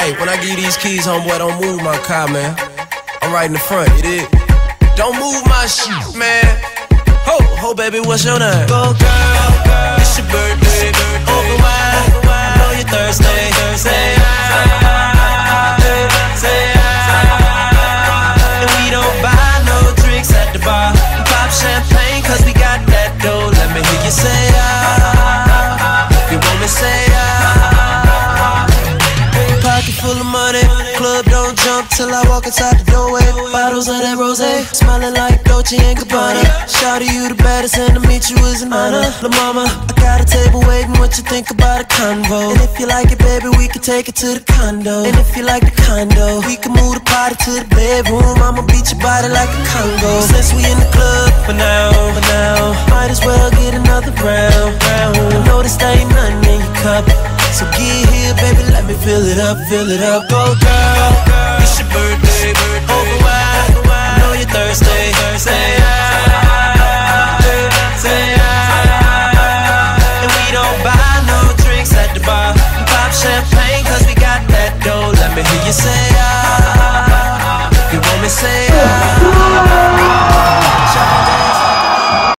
Hey, when I give you these keys, homeboy, don't move my car, man. I'm right in the front, you dig? Don't move my shit, man. Ho, ho, baby, what's your name? Go, girl, it's your birthday. Full of money, club don't jump till I walk inside the doorway. Bottles of that rose, smelling like Dolce and Gabbana. Shout to you the baddest, and to meet you is an honor. La mama, I got a table waiting. What you think about a convo? And if you like it, baby, we can take it to the condo. And if you like the condo, we can move the party to the bedroom. I'ma beat your body like a conga. Since we in the club for now, for now, might as well get another round. round. I know this ain't nothing in your cup. So get here, baby, me fill it up, fill it up. Go, girl.